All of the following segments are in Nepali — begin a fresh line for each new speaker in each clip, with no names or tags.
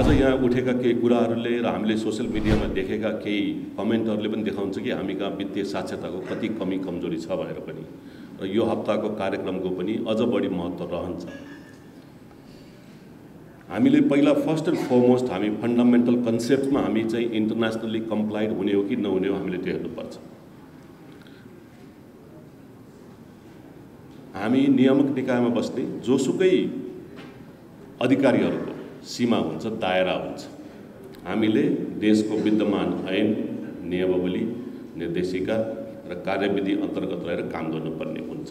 आज यहाँ उठेका केही कुराहरूले र हामीले सोसियल मिडियामा देखेका केही कमेन्टहरूले पनि देखाउँछ कि हामी कहाँ वित्तीय साक्षरताको कति कमी कमजोरी छ भनेर पनि। र यो हप्ताको कार्यक्रमको पनि अझ बढी महत्त्व रहन्छ। हामीले पहिला फर्स्ट एन्ड फरमोस्ट हामी फन्डामेन्टल कन्सेप्टमा हामी चाहिँ इन्टरनेसनल्ली कम्प्लाइड हुने हो कि नहुने हो हामीले त्यो हेर्नुपर्छ। हामी नियामक निकायमा बस्ने जोसुकै अधिकारीहरूको सीमा हुन्छ दायरा हुन्छ। हामीले देशको विद्यमान ऐन नियमावली निर्देशिका र कार्यविधि अन्तर्गत रहेर काम गर्नुपर्ने हुन्छ।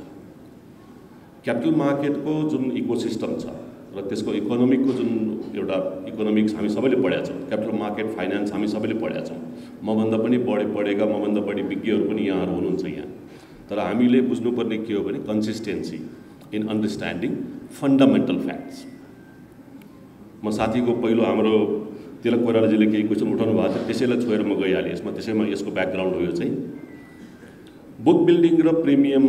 क्यापिटल मार्केटको जुन इकोसिस्टम छ र त्यसको इकोनोमिकको जुन एउटा इकोनोमिक्स हामी सबैले पढेका छौँ क्यापिटल मार्केट फाइनेन्स हामी सबैले पढेका छौँ। मभन्दा पनि बढी पढेका मभन्दा बढी विज्ञहरू पनि यहाँहरू हुनुहुन्छ यहाँ। तर हामीले बुझ्नुपर्ने के हो भने consistency in understanding fundamental facts म साथीको पहिलो हाम्रो तिलक कोइरालाजीले केही क्वेसन उठाउनु भएको थियो त्यसैलाई छोएर म गइहालेँ। यसमा त्यसैमा यसको ब्याकग्राउन्ड हो यो चाहिँ। बुक बिल्डिङ र प्रिमियम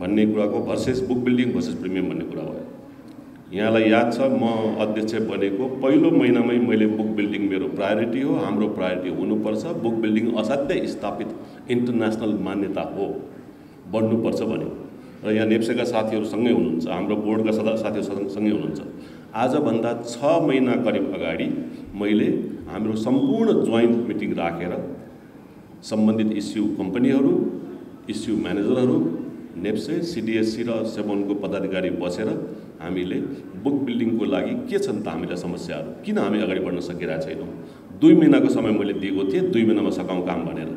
भन्ने कुराको versus book building versus premium भन्ने कुरा भयो। यहाँलाई याद छ म अध्यक्ष बनेको पहिलो महिनामै मैले बुक बिल्डिङ मेरो प्रायोरिटी हो हाम्रो प्रायोरिटी हुनुपर्छ। बुक बिल्डिङ असाध्यै स्थापित इन्टरनेसनल मान्यता हो बढ्नुपर्छ भन्यो। र यहाँ नेप्सेका साथीहरू सँगै हुनुहुन्छ हाम्रो बोर्डका सदा साथीहरू सँगै हुनुहुन्छ। आजभन्दा छ महिना करिब अगाडि मैले हाम्रो सम्पूर्ण जोइन्ट मिटिङ राखेर सम्बन्धित इस्यु कम्पनीहरू इस्यु म्यानेजरहरू नेप्से सिडिएससी र सेबोनको पदाधिकारी बसेर हामीले बुक बिल्डिङको लागि के छन् त हामीलाई समस्याहरू? किन हामी अगाडि बढ्न सकिरहेको छैनौँ दुई महिनाको समय मैले दिएको थिएँ दुई महिनामा सकाउँ काम भनेर।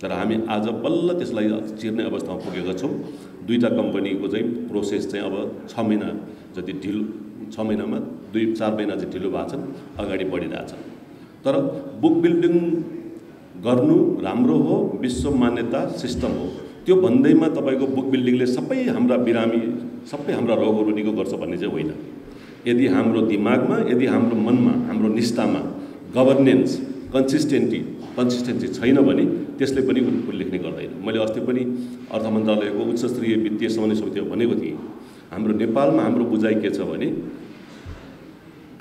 तर हामी आज बल्ल त्यसलाई चिर्ने अवस्थामा पुगेका छौँ। दुईवटा कम्पनीको चाहिँ प्रोसेस चाहिँ अब छ महिना जति ढिलो छ महिनामा दुई चार महिना चाहिँ ढिलो भएको छन् अगाडि बढिरहेछन् तर बुक बिल्डिङ गर्नु राम्रो हो विश्व मान्यता सिस्टम हो। त्यो भन्दैमा तपाईँको बुक बिल्डिङले सबै हाम्रा बिरामी सबै हाम्रा रोगहरू निको गर्छ भन्ने चाहिँ होइन। यदि हाम्रो दिमागमा यदि हाम्रो मनमा हाम्रो निष्ठामा गभर्नेन्स कन्सिस्टेन्टी कन्सिस्टेन्सी छैन भने त्यसले पनि लेख्ने गर्दैन। मैले अस्ति पनि अर्थ मन्त्रालयको उच्च स्तरीय वित्तीय समन्वय समितिमा भनेको थिएँ हाम्रो नेपालमा हाम्रो बुझाइ के छ भने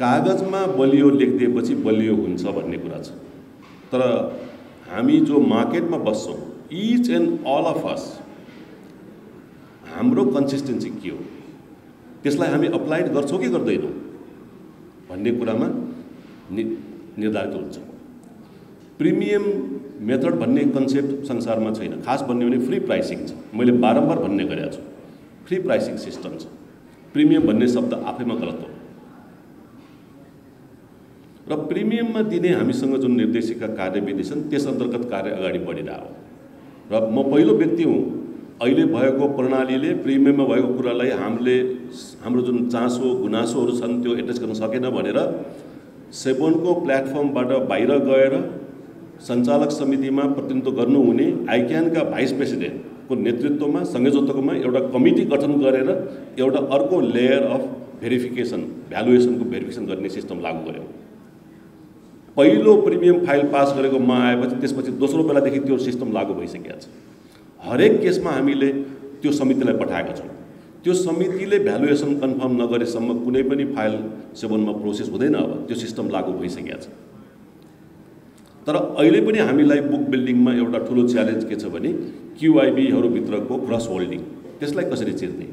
कागजमा बलियो लेखिदिएपछि बलियो हुन्छ भन्ने कुरा छ। तर हामी जो मार्केटमा बस्छौँ each and all of us हाम्रो कन्सिस्टेन्सी के हो? त्यसलाई हामी अप्लाइड गर्छौँ कि गर्दैनौँ भन्ने कुरामा नि निर्धारित हुन्छ। प्रिमियम मेथड भन्ने कन्सेप्ट संसारमा छैन। खास भन्ने भने फ्री प्राइसिङ छ। मैले बारम्बार भन्ने गरेको छु। फ्री प्राइसिङ सिस्टम छ। प्रिमियम भन्ने शब्द आफैमा गलत हो। र प्रिमियममा दिने हामीसँग जुन निर्देशिका कार्यविधि छन् त्यस अन्तर्गत कार्य अगाडि बढिरहेको र म पहिलो व्यक्ति हुँ। अहिले भएको प्रणालीले प्रिमियममा भएको कुरालाई हामीले हाम्रो जुन चासो गुनासोहरू छन् त्यो एड्रेस गर्न सकेन भनेर सेबोनको प्लेटफर्मबाट बाहिर गएर सञ्चालक समितिमा प्रतिनिधित्व गर्नुहुने आइक्यानका भाइस प्रेसिडेन्टको नेतृत्वमा संयोजकत्वमा एउटा कमिटी गठन गरेर एउटा अर्को लेयर अफ भेरिफिकेसन भ्यालुएसनको भेरिफिकेसन गर्ने सिस्टम लागू गऱ्यौँ पहिलो प्रिमियम फाइल पास गरेको म आएपछि त्यसपछि दोस्रो बेलादेखि त्यो सिस्टम लागू भइसकेको छ। हरेक केसमा हामीले त्यो समितिलाई पठाएका छौँ। त्यो समितिले भ्यालुएसन कन्फर्म नगरेसम्म कुनै पनि फाइल सेवनमा प्रोसेस हुँदैन अब। त्यो सिस्टम लागू भइसकेको छ। तर अहिले पनि हामीलाई बुक बिल्डिङमा एउटा ठुलो च्यालेन्ज के छ भने क्युआइबीहरूभित्रको क्रस होल्डिङ। त्यसलाई कसरी चिर्ने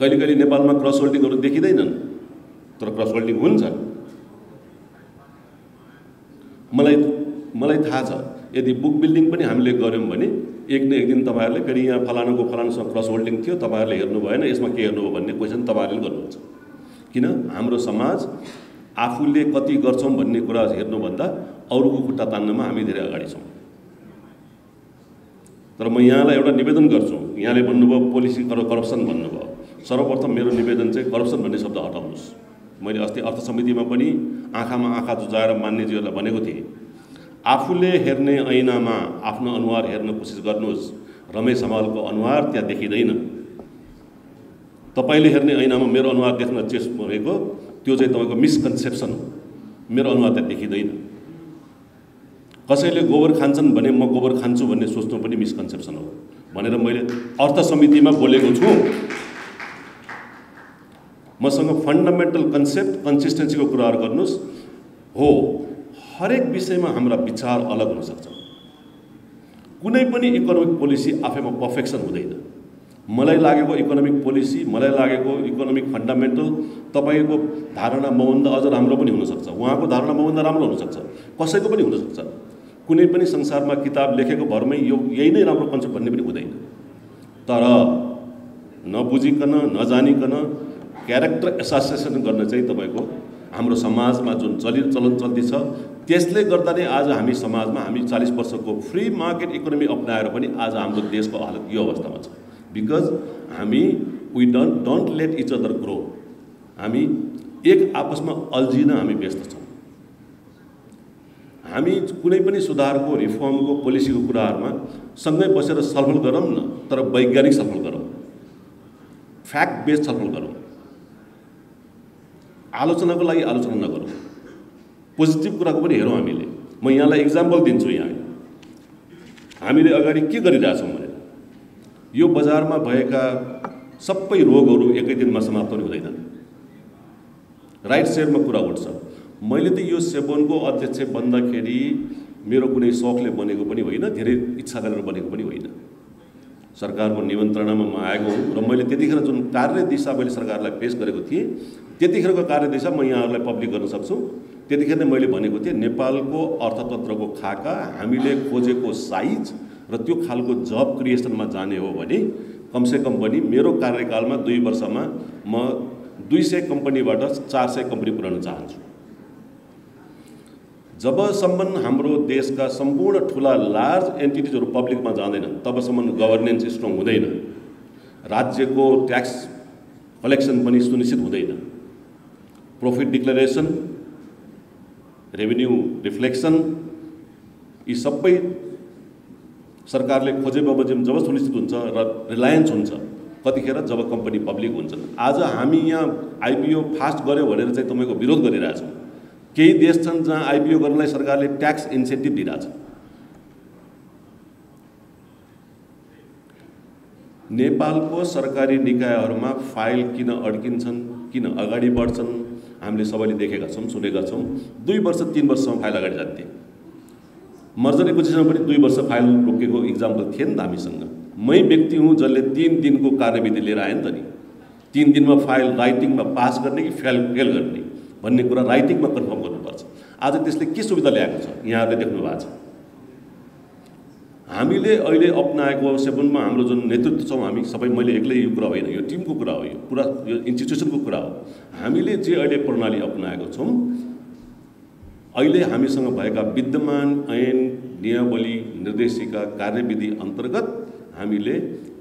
कहिले कहिले नेपालमा क्रस होल्डिङहरू देखिँदैनन् तर क्रस होल्डिङ हुन्छ। मलाई मलाई थाहा छ यदि बुक बिल्डिङ पनि हामीले गऱ्यौँ भने एक न एक दिन तपाईँहरूले फेरि यहाँ फलानाको फलानासँग क्रस होल्डिङ थियो तपाईँहरूले हेर्नु भएन यसमा के हेर्नुभयो भन्ने क्वेसन तपाईँहरूले गर्नुहुन्छ। किन? हाम्रो समाज आफूले कति गर्छौँ भन्ने कुरा हेर्नुभन्दा अरूको खुट्टा तान्नमा हामी धेरै अगाडि छौँ। तर म यहाँलाई एउटा निवेदन गर्छु। यहाँले भन्नुभयो पोलिसी कर करप्सन भन्नुभयो। सर्वप्रथम मेरो निवेदन चाहिँ करप्सन भन्ने शब्द हटाउनुहोस्। मैले अस्ति अर्थ समितिमा पनि आँखामा आँखा जुझाएर मान्यजीहरूलाई भनेको थिएँ आफूले हेर्ने ऐनामा आफ्नो अनुहार हेर्न कोसिस गर्नुहोस्। रमेश हमालको अनुहार त्यहाँ देखिँदैन। तपाईँले हेर्ने ऐनामा मेरो अनुहार देख्न चेस्ट भएको त्यो चाहिँ तपाईँको मिसकन्सेप्सन हो। मेरो अनुहार त्यहाँ देखिँदैन। कसैले गोबर खान्छन् भने म गोबर खान्छु भन्ने सोच्नु पनि मिसकन्सेप्सन हो। भनेर मैले अर्थ समितिमा बोलेको छु। मसँग फन्डामेन्टल कन्सेप्ट कन्सिस्टेन्सीको कुराहरू गर्नुहोस्। हो हरेक विषयमा हाम्रा विचार अलग हुनसक्छ कुनै पनि इकोनोमिक पोलिसी आफैमा पर्फेक्सन हुँदैन। मलाई लागेको इकोनोमिक पोलिसी मलाई लागेको इकोनोमिक फन्डामेन्टल तपाईँको धारणा मभन्दा अझ राम्रो पनि हुनसक्छ। उहाँको धारणा मभन्दा राम्रो हुनसक्छ। कसैको पनि हुनसक्छ। कुनै पनि संसारमा किताब लेखेको भरमै यो यही नै राम्रो कन्सेप्ट भन्ने पनि हुँदैन। तर नबुझिकन नजानिकन क्यारेक्टर एसोसिएसन गर्न चाहिँ तपाईँको हाम्रो समाजमा जुन चलि चलन चल्ती छ त्यसले गर्दा नै आज हामी समाजमा हामी चालिस वर्षको फ्री मार्केट इकोनोमी अप्नाएर पनि आज हाम्रो देशको हालत यो अवस्थामा छ। बिकज हामी we don't don't let each other grow हामी एक आपसमा अल्झिन हामी व्यस्त छौँ। हामी कुनै पनि सुधारको रिफर्मको पोलिसीको कुराहरूमा सँगै बसेर छलफल गरौँ न तर वैज्ञानिक छलफल गरौँ। फ्याक्ट बेस्ड छलफल गरौँ। आलोचनाको लागि आलोचना नगरौँ। पोजिटिभ कुराको पनि हेरौँ हामीले। म यहाँलाई इक्जाम्पल दिन्छु यहाँ। हामीले अगाडि के गरिरहेछौँ? यो बजारमा भएका सबै रोगहरू एकै दिनमा समाप्त पनि हुँदैन। राइट सेयरमा कुरा उठ्छ। मैले त यो सेवनको अध्यक्ष बन्दाखेरि मेरो कुनै सौखले बनेको पनि होइन धेरै इच्छा गरेर बनेको पनि होइन। सरकारको निमन्त्रणामा म आएको हुँ र मैले त्यतिखेर जुन कार्य दिशा मैले सरकारलाई पेस गरेको थिएँ त्यतिखेरको कार्यदिशा म यहाँहरूलाई पब्लिक गर्न सक्छु। त्यतिखेर नै मैले भनेको थिएँ नेपालको अर्थतन्त्रको खाका हामीले खोजेको साइज र त्यो खालको जब क्रिएसनमा जाने हो भने कमसेकम पनि मेरो कार्यकालमा दुई वर्षमा म दुई सय कम्पनीबाट चार सय कम्पनी पुऱ्याउन चाहन्छु। जबसम्म हाम्रो देशका सम्पूर्ण ठुला लार्ज एन्टिटिजहरू पब्लिकमा जाँदैनन् तबसम्म गभर्नेन्स स्ट्रङ हुँदैन। राज्यको ट्याक्स कलेक्सन पनि सुनिश्चित हुँदैन। प्रोफिट डिक्लेरेसन रेभेन्यू रिफ्लेक्सन यी सबै सरकारले खोजे बमोजिम जब सुनिश्चित हुन्छ र रिलायन्स हुन्छ कतिखेर जब कम्पनी पब्लिक हुन्छन् आज हामी यहाँ आइपिओ फास्ट गऱ्यो भनेर चाहिँ तपाईँको विरोध गरिरहेछौँ। केही देश छन् जहाँ आइपिओ गर्नलाई सरकारले ट्याक्स इन्सेन्टिभ दिइरहेछ। नेपालको सरकारी निकायहरूमा फाइल किन अड्किन्छन् किन अगाडि बढ्छन् हामीले सबैले देखेका छौँ सुनेका छौँ। दुई वर्ष तिन वर्षसम्म फाइल अगाडि जान्थे। मर्जर एक्विजिसनमा पनि दुई वर्ष फाइल रोकेको इक्जाम्पल थिए नि त हामीसँग। मै व्यक्ति हुँ जसले तिन दिनको कार्यविधि लिएर आएँ नि त नि। तिन दिनमा फाइल राइटिङमा पास गर्ने कि फेल फेल गर्ने भन्ने कुरा राइटिङमा कन्फर्म गर्नुपर्छ। आज त्यसले के सुविधा ल्याएको छ? यहाँहरूले देख्नु भएको छ। हामीले अहिले अप्नाएको सेभेनमा हाम्रो जुन नेतृत्व छौँ हामी सबै मैले एक्लै यो कुरा होइन यो टिमको कुरा हो यो पुरा यो इन्स्टिट्युसनको कुरा हो। हामीले जे अहिले प्रणाली अप्नाएको छौँ अहिले हामीसँग भएका विद्यमान ऐन नियमावली निर्देशिका कार्यविधि अन्तर्गत हामीले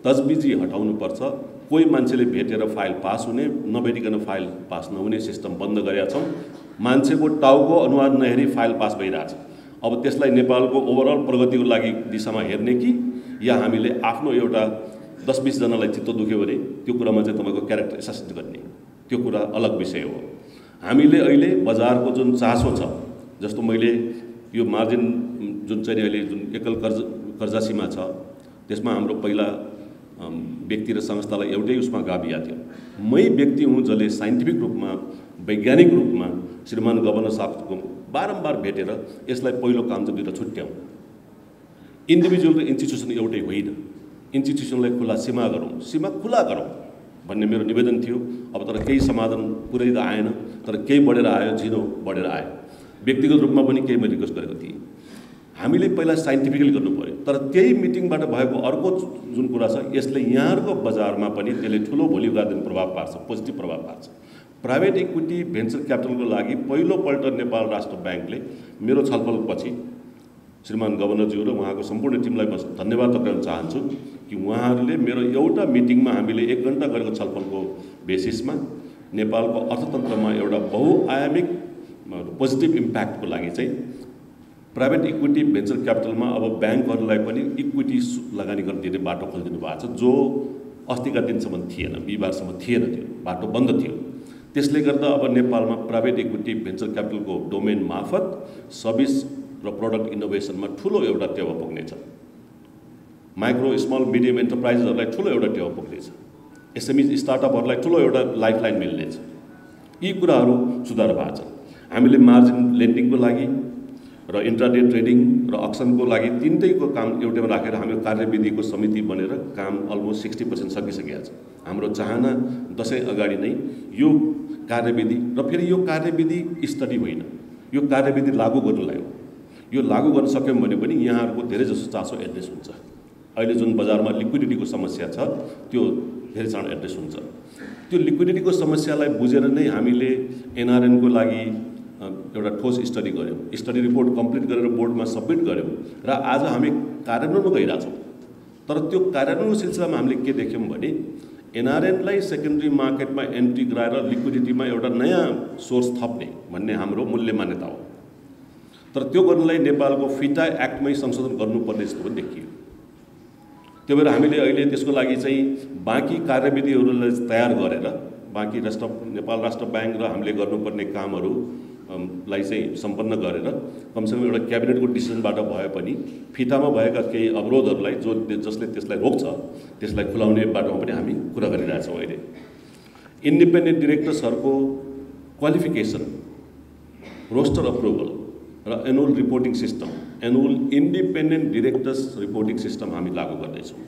तजबिजी हटाउनुपर्छ। कोही मान्छेले भेटेर फाइल पास हुने नभेटिकन फाइल पास नहुने सिस्टम बन्द गरेका छौँ। मान्छेको टाउको अनुहार नहेरी फाइल पास भइरहेछ। अब त्यसलाई नेपालको ओभरअल प्रगतिको लागि दिशामा हेर्ने कि? या हामीले आफ्नो एउटा दस बिसजनालाई चित्त दुख्यो भने त्यो कुरामा चाहिँ तपाईँको क्यारेक्टर एसेसमेन्ट गर्ने। त्यो कुरा अलग विषय हो। हामीले अहिले बजारको जुन चासो छ जस्तो मैले यो मार्जिन जुन चाहिँ अहिले जुन एकल कर्ज कर्जासीमा छ त्यसमा हाम्रो पहिला व्यक्ति र संस्थालाई एउटै उसमा गाभिया थियो। मै व्यक्ति हुँ जसले साइन्टिफिक रूपमा वैज्ञानिक रूपमा श्रीमान गभर्नर साहबको बारम्बार भेटेर यसलाई पहिलो काम चाहिँ दुइटा छुट्याउँ इन्डिभिजुअल र इन्स्टिट्युसन एउटै होइन। इन्स्टिट्युसनलाई खुला सीमा गरौँ। सीमा खुला गरौँ भन्ने मेरो निवेदन थियो। अब तर केही समाधान पुरै त आएन। तर केही बढेर आयो झिनो बढेर आयो। व्यक्तिगत रूपमा पनि केही मैले रिक्वेस्ट गरेको थिएँ। हामीले पहिला साइन्टिफिकली गर्नु पऱ्यो। तर त्यही मिटिङबाट भएको अर्को जुन कुरा छ यसले यहाँहरूको बजारमा पनि त्यसले ठुलो भोलिका दिन प्रभाव पार्छ पोजिटिभ प्रभाव पार्छ। प्राइभेट इक्विटी भेन्चर क्यापिटलको लागि पहिलोपल्ट नेपाल राष्ट्र ब्याङ्कले मेरो छलफलपछि श्रीमान गभर्नरज्यू र उहाँको सम्पूर्ण टिमलाई म धन्यवाद टक्राउन चाहन्छु कि उहाँहरूले मेरो एउटा मिटिङमा हामीले एक घन्टा गरेको छलफलको बेसिसमा नेपालको अर्थतन्त्रमा एउटा बहुआयामिक पोजिटिभ इम्प्याक्टको लागि चाहिँ प्राइभेट इक्विटी भेन्चर क्यापिटलमा अब ब्याङ्कहरूलाई पनि इक्विटी लगानी गर्न दिने बाटो खोलिदिनु भएको छ जो अस्तिका दिनसम्म थिएन बिहिबारसम्म थिएन त्यो बाटो बन्द थियो। त्यसले गर्दा अब नेपालमा प्राइभेट इक्विटी भेन्चर क्यापिटलको डोमेन मार्फत सर्भिस र प्रडक्ट इनोभेसनमा ठुलो एउटा टेवा पुग्नेछ। माइक्रो स्मल मिडियम इन्टरप्राइजेसहरूलाई ठुलो एउटा टेवा पुग्नेछ। एसएमई स्टार्टअपहरूलाई ठुलो एउटा लाइफलाइन मिल्नेछ। यी कुराहरू सुधार भएको छ। हामीले मार्जिन लेन्डिङको लागि र इन्ट्राडे ट्रेडिङ र अक्सनको लागि तिनटैको काम एउटैमा राखेर हामी कार्यविधिको समिति बनेर काम अलमोस्ट सिक्सटी पर्सेन्ट सकिसकेका छ। हाम्रो चाहना दसैँ अगाडि नै यो कार्यविधि र फेरि यो कार्यविधि स्टडी होइन। यो कार्यविधि लागू गर्नुलाई हो यो लागू गर्न सक्यौँ भने पनि यहाँहरूको धेरै जसो चासो एड्रेस हुन्छ। अहिले जुन बजारमा लिक्विडिटीको समस्या छ त्यो धेरै चाँडो एड्रेस हुन्छ। त्यो लिक्विडिटीको समस्यालाई बुझेर नै हामीले एनआरएनको लागि एउटा ठोस स्टडी गऱ्यौँ स्टडी रिपोर्ट कम्प्लिट गरेर बोर्डमा सब्मिट गऱ्यौँ र आज हामी कार्यान्वयनमा गइरहेछौँ। तर त्यो कार्यान्वयनको सिलसिलामा हामीले के देख्यौँ भने एनआरएनलाई सेकेन्ड्री मार्केटमा एन्ट्री गराएर लिक्विडिटीमा एउटा नयाँ सोर्स थप्ने भन्ने हाम्रो मूल्य मान्यता हो। तर त्यो गर्नलाई नेपालको फिटा एक्टमै संशोधन गर्नुपर्ने जस्तो पनि देखियो। त्यो भएर हामीले अहिले त्यसको लागि चाहिँ बाँकी कार्यविधिहरूलाई तयार गरेर बाँकी राष्ट्र नेपाल राष्ट्र ब्याङ्क र हामीले गर्नुपर्ने कामहरू लाई चाहिँ सम्पन्न गरेर कमसेकम एउटा क्याबिनेटको डिसिजनबाट भए पनि फितामा भएका केही अवरोधहरूलाई जो जसले त्यसलाई रोक्छ त्यसलाई खुलाउने बाटोमा पनि हामी कुरा गरिरहेछौँ अहिले। इन्डिपेन्डेन्ट डिरेक्टर्सहरूको क्वालिफिकेसन रोस्टर अप्रुभल र annual reporting system annual independent directors reporting system हामी लागू गर्दैछौँ।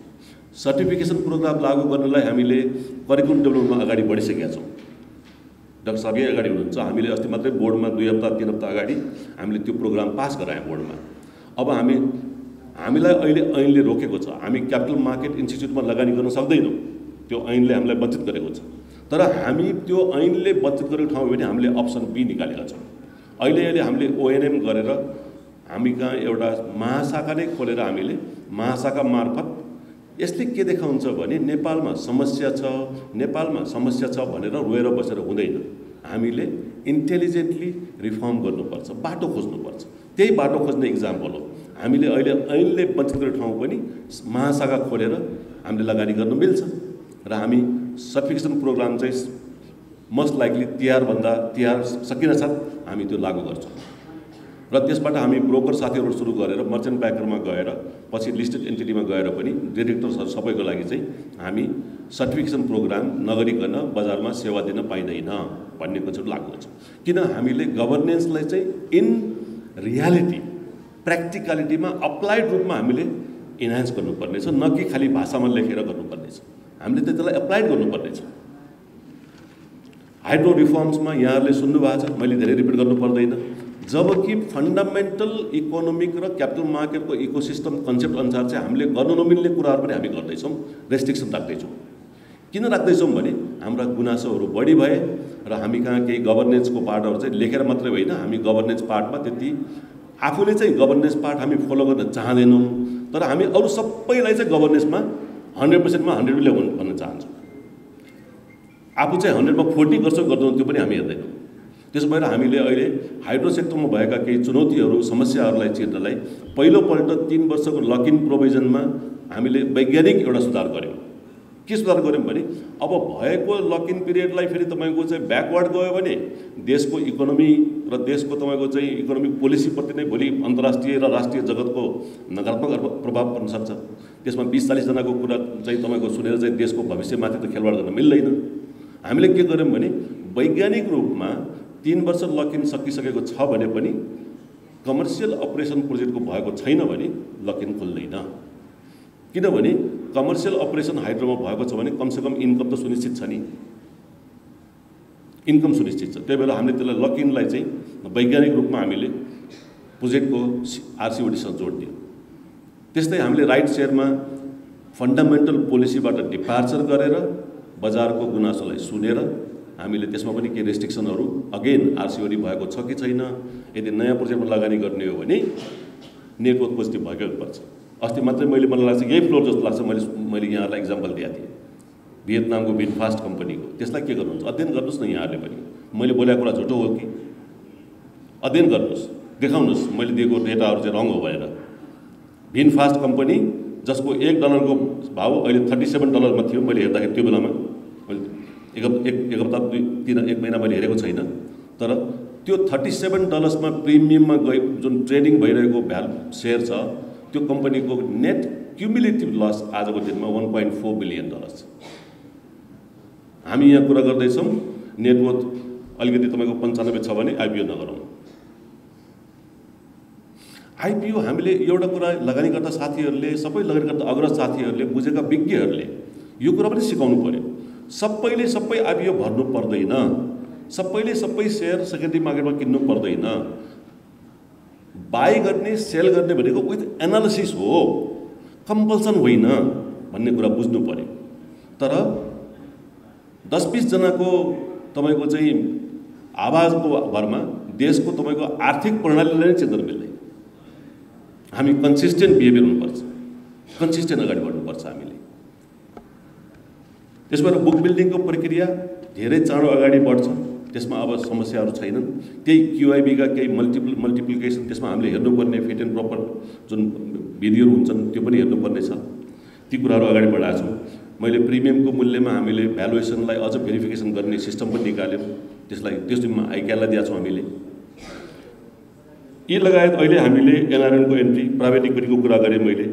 सर्टिफिकेसन प्रोग्राम लागू गर्नलाई हामीले करिकुलम डेभलपमेन्टमा अगाडि बढिसकेका छौँ। डाक्टर यही अगाडि हुनुहुन्छ हामीले अस्ति मात्रै बोर्डमा दुई हप्ता तिन हप्ता अगाडि हामीले त्यो प्रोग्राम पास गरायौँ बोर्डमा। अब हामी हामीलाई अहिले ऐनले रोकेको छ। हामी क्यापिटल मार्केट इन्स्टिच्युटमा लगानी गर्न सक्दैनौँ। त्यो ऐनले हामीलाई वञ्चित गरेको छ। तर हामी त्यो ऐनले वञ्चित गरेको ठाउँ भने हामीले अप्सन बी निकालेका छौँ। अहिले अहिले हामीले ओएनएम गरेर हामी कहाँ एउटा महाशाखा नै खोलेर हामीले महाशाखा मार्फत यसले के देखाउँछ भने नेपालमा समस्या छ नेपालमा समस्या छ भनेर रोएर बसेर हुँदैन। हामीले इन्टेलिजेन्टली रिफर्म गर्नुपर्छ बाटो खोज्नुपर्छ। त्यही बाटो खोज्ने इक्जाम्पल हो। हामीले अहिले ऐनले वञ्चित ठाउँ पनि महाशाखा खोलेर हामीले लगानी गर्न मिल्छ। र हामी सर्टिफिकेसन प्रोग्राम चाहिँ मोस्ट लाइकली तिहारभन्दा तिहार सकिन साथ हामी त्यो लागू गर्छौँ। र त्यसबाट हामी ब्रोकर साथीहरू सुरु गरेर मर्चेन्ट ब्याङ्करमा गएर पछि लिस्टेड एन्टिटीमा गएर पनि डिरेक्टर्सहरू सबैको लागि चाहिँ हामी सर्टिफिकेसन प्रोग्राम नगरिकन बजारमा सेवा दिन पाइँदैन भन्ने कन्सेप्ट लागु हुन्छ। किन हामीले गभर्नेन्सलाई चाहिँ इन रियालिटी प्र्याक्टिकालिटीमा अप्लाइड रूपमा हामीले इन्हान्स गर्नुपर्नेछ न कि खालि भाषामा लेखेर गर्नुपर्नेछ। हामीले त त्यसलाई एप्लाइड गर्नुपर्नेछ। हाइड्रो रिफर्म्समा यहाँहरूले सुन्नुभएको छ मैले धेरै रिपिट गर्नु पर्दैन। जबकि फन्डामेन्टल इकोनोमिक र क्यापिटल मार्केटको इकोसिस्टम कन्सेप्ट अनुसार चाहिँ हामीले गर्नु नमिल्ने कुराहरू पनि हामी गर्दैछौँ रेस्ट्रिक्सन राख्दैछौँ। किन राख्दैछौँ भने हाम्रा गुनासोहरू बढी भए र हामी कहाँ केही गभर्नेन्सको पार्टहरू चाहिँ लेखेर मात्रै होइन हामी गभर्नेन्स पार्टमा त्यति आफूले चाहिँ गभर्नेन्स पार्ट हामी फलो गर्न चाहँदैनौँ तर हामी अरू सबैलाई चाहिँ गभर्नेन्समा हन्ड्रेड पर्सेन्टमा हन्ड्रेड ल्याउनु भन्न चाहन्छौँ। आफू चाहिँ हन्ड्रेडमा फोर्टी गर्छौँ गर्दैनौँ त्यो पनि हामी हेर्दैनौँ। त्यसो भएर हामीले अहिले हाइड्रो सेक्टरमा भएका केही चुनौतीहरू समस्याहरूलाई चिर्नलाई पहिलोपल्ट तिन वर्षको लक इन प्रोभिजनमा हामीले वैज्ञानिक एउटा सुधार गऱ्यौँ के सुधार गऱ्यौँ भने अब भएको लक इन पिरियडलाई फेरि तपाईँको चाहिँ ब्याकवर्ड गयो भने देशको इकोनोमी र देशको तपाईँको चाहिँ इकोनोमिक पोलिसीप्रति नै भोलि अन्तर्राष्ट्रिय र राष्ट्रिय जगतको नकारात्मक प्रभाव पर्न सक्छ। त्यसमा बिस चालिसजनाको कुरा चाहिँ तपाईँको सुनेर चाहिँ देशको भविष्यमाथि त खेलवाड गर्न मिल्दैन। हामीले के गर्यौँ भने वैज्ञानिक रूपमा तिन वर्ष लकिन सकिसकेको छ भने पनि कमर्सियल अपरेसन प्रोजेक्टको भएको छैन भने लकिन खुल्दैन। किनभने कमर्सियल अपरेसन हाइड्रोमा भएको छ भने कमसेकम इन्कम त सुनिश्चित छ नि। इन्कम सुनिश्चित छ। त्यही भएर हामीले त्यसलाई लकिनलाई चाहिँ वैज्ञानिक रूपमा हामीले प्रोजेक्टको आरसिओडीसँग जोड दियौँ त्यस्तै हामीले राइट सेयरमा फन्डामेन्टल पोलिसीबाट डिपार्चर गरेर बजारको गुनासोलाई सुनेर हामीले त्यसमा पनि केही रेस्ट्रिक्सनहरू अगेन आरसिओडी भएको छ कि छैन यदि नयाँ प्रोजेक्टमा लगानी गर्ने हो भने नेटवर्क पोजिटिभ भएकै पर्छ अस्ति मात्रै मैले मलाई लाग्छ यही फ्लोर जस्तो लाग्छ मैले मैले यहाँहरूलाई इक्जाम्पल दिएको थिएँ। भियतनामको भिनफास्ट कम्पनीको त्यसलाई के गर्नुहुन्छ? अध्ययन गर्नुहोस् न यहाँहरूले पनि। मैले बोलेको कुरा झुटो हो कि? अध्ययन गर्नुहोस्। देखाउनुहोस् मैले दिएको डेटाहरू चाहिँ रङ हो भनेर। भिनफास्ट कम्पनी जसको एक डलरको भाउ अहिले थर्टी सेभेन डलरमा थियो मैले हेर्दाखेरि त्यो बेलामा। एक एक एक हप्ता दुई तिन एक महिना मैले हेरेको छैन। तर त्यो थर्टी सेभेन डलर्समा प्रिमियममा गए जुन ट्रेडिङ भइरहेको भ्याल सेयर छ त्यो कम्पनीको नेट क्युमुलेटिभ लस आजको दिनमा one point four billion dollars हामी यहाँ कुरा गर्दैछौँ नेटवर्थ अलिकति तपाईँको पन्चानब्बे छ भने आइपिओ नगरौँ। आइपिओ हामीले एउटा कुरा लगानीकर्ता साथीहरूले सबै लगानीकर्ता अग्रज साथीहरूले बुझेका विज्ञहरूले यो कुरा पनि सिकाउनु पऱ्यो सबैले सबै आइपिओ भर्नु पर्दैन। सबैले सबै सेयर सेकेन्डरी मार्केटमा किन्नु पर्दैन। बाई गर्ने सेल गर्ने भनेको विथ एनालिसिस हो। कम्पल्सन होइन भन्ने कुरा बुझ्नु पऱ्यो तर दस बिसजनाको तपाईँको चाहिँ आवाजको भरमा देशको तपाईँको आर्थिक प्रणालीलाई नै चिन्तन मिल्दैन। हामी कन्सिस्टेन्ट बिहेभियर हुनुपर्छ। कन्सिस्टेन्ट अगाडि बढ्नुपर्छ हामीले। त्यसबाट बुक बिल्डिङको प्रक्रिया धेरै चाँडो अगाडि बढ्छ। त्यसमा अब समस्याहरू छैनन्। केही क्युआइबीका केही मल्टिपल मल्टिप्लिकेसन त्यसमा हामीले हेर्नुपर्ने फिट एन्ड प्रपर जुन विधिहरू हुन्छन् त्यो पनि हेर्नुपर्ने छ। ती कुराहरू अगाडि बढाएको छौँ। मैले प्रिमियमको मूल्यमा हामीले भ्यालुएसनलाई अझ भेरिफिकेसन गर्ने सिस्टम पनि निकाल्यौँ। त्यसलाई त्यस दिनमा आइक्याललाई दिएको छौँ हामीले। यी लगायत अहिले हामीले एनआरएनको एन्ट्री प्राइभेट इक्विटीको कुरा गरेँ मैले।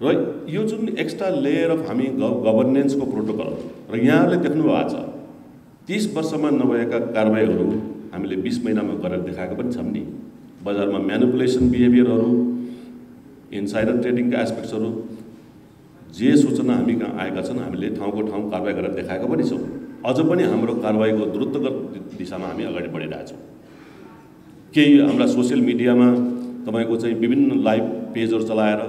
र यो जुन एक्स्ट्रा लेयर अफ हामी गभर्नेन्सको प्रोटोकल र यहाँहरूले देख्नु भएको छ तिस वर्षमा नभएका कारवाहीहरू हामीले बिस महिनामा गरेर देखाएको पनि छौँ नि। बजारमा म्यानुपुलेसन बिहेभियरहरू इन्साइडर ट्रेडिङका एस्पेक्ट्सहरू जे सूचना हामी कहाँ आएका छन् हामीले ठाउँको ठाउँ कारवाही गरेर देखाएका पनि छौँ। अझ पनि हाम्रो कारवाहीको द्रुतगत दिशामा हामी अगाडि बढिरहेछौँ केही हाम्रा सोसियल मिडियामा तपाईँको चाहिँ विभिन्न लाइभ पेजहरू चलाएर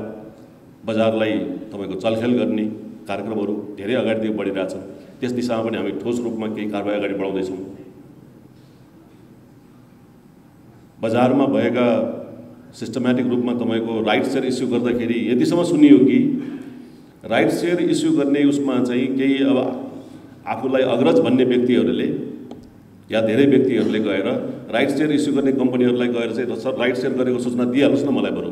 बजारलाई तपाईँको चलखेल गर्ने कार्यक्रमहरू धेरै अगाडिदेखि बढिरहेछन् त्यस दिशामा पनि हामी ठोस रूपमा केही कारवाही अगाडि बढाउँदैछौँ। बजारमा भएका सिस्टमेटिक रूपमा तपाईँको राइट सेयर इस्यु गर्दाखेरि यतिसम्म सुनियो कि राइट सेयर इस्यु गर्ने उसमा चाहिँ केही अब आफूलाई अग्रज भन्ने व्यक्तिहरूले या धेरै व्यक्तिहरूले गएर राइट सेयर इस्यु गर्ने कम्पनीहरूलाई गएर चाहिँ सर राइट सेयर गरेको सूचना दिइहाल्नुहोस् न मलाई बरु।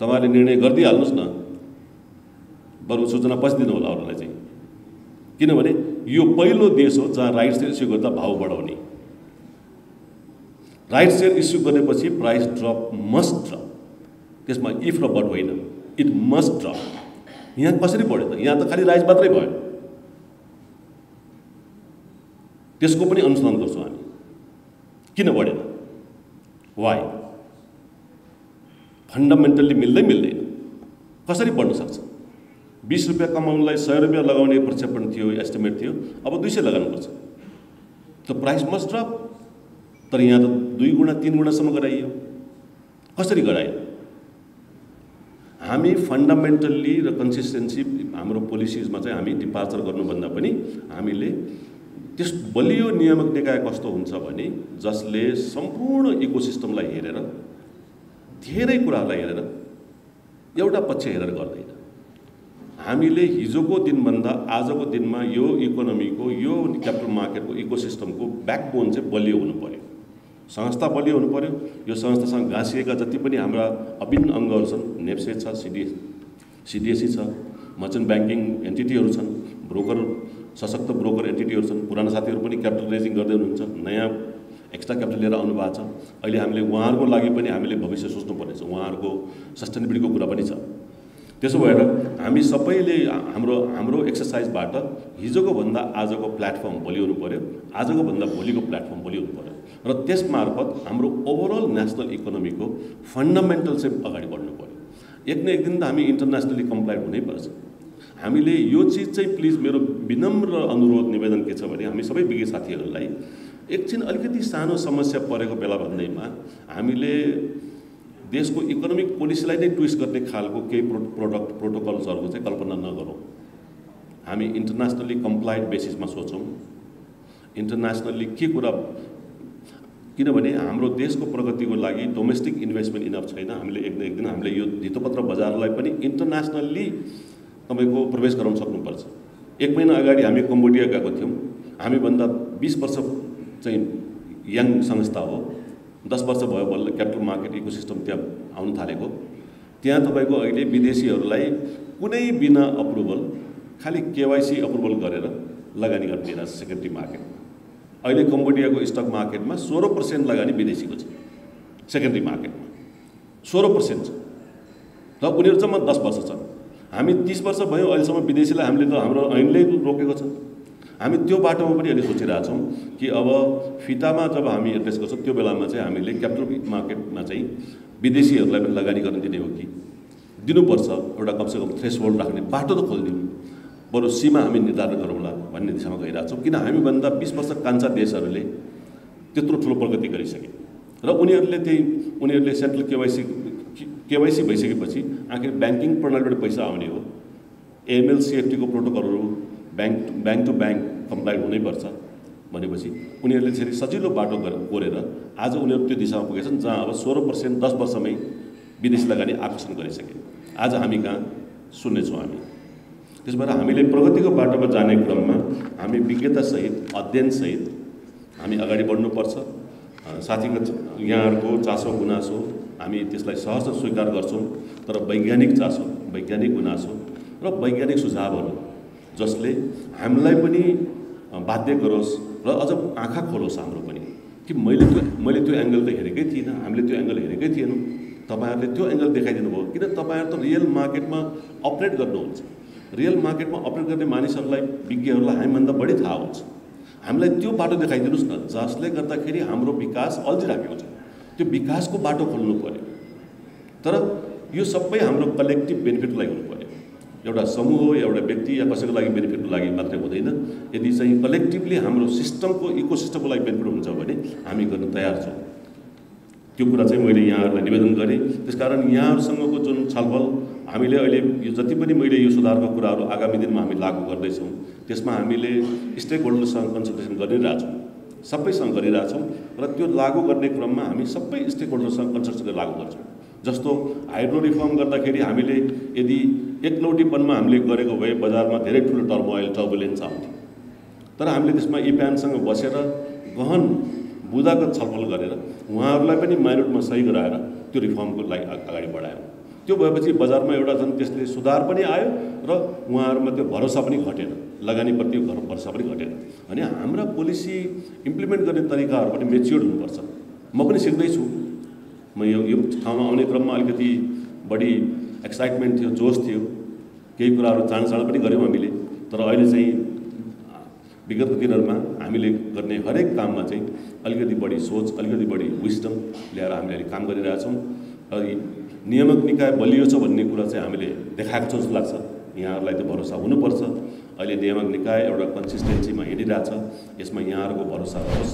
तपाईँहरूले निर्णय गरिदिइहाल्नुहोस् न। बरु सूचना पछि दिनु होला अरूलाई चाहिँ। किनभने यो पहिलो देश हो जहाँ राइट सेयर इस्यु गर्दा भाउ बढाउने। राइट सेयर इस्यु गरेपछि प्राइस ड्रप मस्ट ड्रप। त्यसमा इफ र बट होइन। It must drop. यहाँ कसरी बढ्यो त? यहाँ त खालि राइस मात्रै भयो। त्यसको पनि अनुसन्धान गर्छौँ हामी। किन बढेन? वाइ फन्डामेन्टल्ली मिल्दै मिल्दैन। कसरी बढ्न सक्छ? बिस रुपियाँ कमाउनुलाई सय रुपियाँ लगाउने प्रक्षेपण थियो एस्टिमेट थियो। अब दुई सय लगानुपर्छ। त प्राइस मस्ट ड्रप तर यहाँ त दुई गुणा तिन गुणासम्म गराइयो। कसरी गरायो? हामी फन्डामेन्टल्ली र कन्सिस्टेन्सी हाम्रो पोलिसिजमा चाहिँ हामी डिपार्चर गर्नुभन्दा पनि हामीले त्यस बलियो नियामक निकाय कस्तो हुन्छ भने जसले सम्पूर्ण इकोसिस्टमलाई हेरेर धेरै कुराहरूलाई हेरेर एउटा पक्ष हेरेर गर्दैन। हामीले हिजोको दिनभन्दा आजको दिनमा यो इकोनोमीको यो क्यापिटल मार्केटको इकोसिस्टमको ब्याकबोन चाहिँ बलियो हुनु पऱ्यो संस्था बलियो हुनु पऱ्यो यो संस्थासँग घाँसिएका जति पनि हाम्रा अभिन्न अङ्गहरू छन् नेप्से छ सिडिएस सिडिएससी छ मर्चेन्ट ब्याङ्किङ एन्टिटीहरू छन् ब्रोकर सशक्त ब्रोकर एन्टिटीहरू छन् पुराना साथीहरू पनि क्यापिटल रेजिङ गर्दै हुनुहुन्छ नयाँ एक्स्ट्रा क्यापिटल लिएर आउनु भएको छ। अहिले हामीले उहाँहरूको लागि पनि हामीले भविष्य सोच्नुपर्नेछ उहाँहरूको सस्टेनेबिलिटीको कुरा पनि छ। त्यसो भएर हामी सबैले हाम्रो हाम्रो एक्सर्साइजबाट हिजोको भन्दा आजको प्लेटफर्म भोलि हुनु पऱ्यो आजको भन्दा भोलिको प्लेटफर्म भोलि हुनु पऱ्यो र त्यस मार्फत हाम्रो ओभरअल नेसनल इकोनोमीको फन्डामेन्टल चाहिँ अगाडि बढ्नु पऱ्यो एक न एक दिन त हामी इन्टरनेसनली कम्प्लाइड हुनैपर्छ हामीले यो चिज चाहिँ प्लिज मेरो विनम्र अनुरोध निवेदन के छ भने हामी सबै बिगे साथीहरूलाई एकछिन अलिकति सानो समस्या परेको बेला भन्दैमा हामीले देशको इकोनोमिक पोलिसीलाई नै ट्विस्ट गर्ने खालको केही प्रो प्रोडक्ट प्रोटोकल्सहरूको चाहिँ कल्पना नगरौँ। हामी इन्टरनेसनल्ली कम्प्लाइड बेसिसमा सोचौँ। इन्टरनेसनल्ली के कुरा किनभने हाम्रो देशको प्रगतिको लागि डोमेस्टिक इन्भेस्टमेन्ट इनफ छैन। हामीले एक न एक दिन हामीले यो धितोपत्र बजारलाई पनि इन्टरनेसनल्ली तपाईँको प्रवेश गराउन सक्नुपर्छ। एक महिना अगाडि हामी कम्बोडिया गएको थियौँ। हामीभन्दा बिस वर्ष चाहिँ यङ संस्था हो। दस वर्ष भयो बल्ल क्यापिटल मार्केट इकोसिस्टम त्यहाँ आउनु थालेको। त्यहाँ तपाईँको अहिले विदेशीहरूलाई कुनै बिना अप्रुभल खालि केवाइसी अप्रुभल गरेर लगानी छ सेकेन्ड्री मार्केटमा अहिले कम्बोडियाको स्टक मार्केटमा सोह्र पर्सेन्ट लगानी विदेशीको छ सेकेन्ड्री मार्केटमा। सोह्र पर्सेन्ट छ। र उनीहरू जम्मा दस वर्ष छन् हामी तिस वर्ष भयो अहिलेसम्म विदेशीलाई हामीले त हाम्रो ऐनले रोकेको छ। हामी त्यो बाटोमा पनि अहिले सोचिरहेछौँ कि अब फितामा जब हामी एड्रेस गर्छौँ त्यो बेलामा चाहिँ हामीले क्यापिटल मार्केटमा चाहिँ विदेशीहरूलाई पनि लगानी गर्न दिने हो कि? दिनुपर्छ एउटा कमसेकम थ्रेस होल्ड राख्ने बाटो त खोलिदिउँ बरु सीमा हामी निर्धारण गरौँला भन्ने दिशामा गइरहेछौँ किन हामीभन्दा बिस वर्ष कान्छा देशहरूले त्यत्रो ठुलो प्रगति गरिसके। र उनीहरूले त्यही उनीहरूले सेन्ट्रल केवाइसी केवाइसी भइसकेपछि आखिर ब्याङ्किङ प्रणालीबाट पैसा आउने हो। एएमएल सिएफटीको प्रोटोकलहरू bank bank to bank comply हुनैपर्छ। भनेपछि उनीहरूले त्यसरी सजिलो बाटो कोरेर आज उनीहरू त्यो दिशामा पुगेछन् जहाँ अब सोह्र पर्सेन्ट दस वर्षमै विदेशी लगानी आकर्षण गरिसके। आज हामी कहाँ? सुन्नेछौँ हामी। त्यस भएर हामीले प्रगतिको बाटोमा जाने क्रममा हामी विज्ञतासहित अध्ययनसहित हामी अगाडि बढ्नुपर्छ। साथीको यहाँहरूको चासो गुनासो हामी त्यसलाई सहज स्वीकार गर्छौँ तर वैज्ञानिक चासो वैज्ञानिक गुनासो र वैज्ञानिक सुझावहरू जसले हामीलाई पनि बाध्य गरोस् र अझ आँखा खोलोस् हाम्रो पनि। कि मैले त्यो मैले त्यो एङ्गल त हेरेकै थिइनँ हामीले त्यो एङ्गल हेरेकै थिएनौँ। तपाईँहरूले त्यो एङ्गल देखाइदिनु भयो किन तपाईँहरू त रियल मार्केटमा अपरेट गर्नुहुन्छ? रियल मार्केटमा अपरेट गर्ने मानिसहरूलाई विज्ञहरूलाई हामीभन्दा बढी थाहा हुन्छ। हामीलाई त्यो बाटो देखाइदिनुहोस् न जसले गर्दाखेरि हाम्रो विकास अल्झिराखेको छ। त्यो विकासको बाटो खोल्नु पऱ्यो तर यो सबै हाम्रो कलेक्टिभ बेनिफिटको लागि हुनु एउटा समूह एउटा व्यक्ति या कसैको लागि बेनिफिटको लागि मात्रै हुँदैन। यदि चाहिँ कलेक्टिभली हाम्रो सिस्टमको इको सिस्टमको लागि बेनिफिट हुन्छ भने हामी गर्न तयार छौँ। त्यो कुरा चाहिँ मैले यहाँहरूलाई निवेदन गरेँ। त्यसकारण यहाँहरूसँगको जुन छलफल हामीले अहिले यो जति पनि मैले यो सुधारको कुराहरू आगामी दिनमा हामी लागू गर्दैछौँ त्यसमा हामीले स्टेक होल्डरसँग कन्सल्टेसन गरिरहेछौँ सबैसँग गरिरहेछौँ र त्यो लागू गर्ने क्रममा हामी सबै स्टेक होल्डरसँग कन्सल्टेसन लागू गर्छौँ। जस्तो हाइड्रो रिफर्म गर्दाखेरि हामीले यदि एकलौटीपनमा हामीले गरेको भए बजारमा धेरै ठुलो टर्मोइल टर्बुलेन्स आउँथ्यो। तर हामीले त्यसमा इप्यानसँग बसेर गहन बुदागत छलफल गरेर उहाँहरूलाई पनि माइनोटमा सही गराएर त्यो रिफर्मको लागि अगाडि बढायौँ। त्यो भएपछि बजारमा एउटा झन् त्यसले सुधार पनि आयो र उहाँहरूमा त्यो भरोसा पनि घटेन। लगानीप्रति भरोसा पनि घटेन। अनि हाम्रा पोलिसी इम्प्लिमेन्ट गर्ने तरिकाहरू पनि मेच्योर्ड हुनुपर्छ। म पनि सिक्दैछु। म यो यो ठाउँमा आउने क्रममा अलिकति बढी एक्साइटमेन्ट थियो जोस थियो। केही कुराहरू चाँड चाँड पनि गऱ्यौँ हामीले। तर अहिले चाहिँ विगतको दिनहरूमा हामीले गर्ने हरेक काममा चाहिँ अलिकति बढी सोच अलिकति बढी विस्टम ल्याएर हामीले अहिले काम गरिरहेछौँ। र नियामक निकाय बलियो छ भन्ने कुरा चाहिँ हामीले देखाएको छ जस्तो लाग्छ। यहाँहरूलाई त्यो भरोसा हुनुपर्छ। अहिले नियामक निकाय एउटा कन्सिस्टेन्सीमा हिँडिरहेछ। यसमा यहाँहरूको भरोसा रहोस्।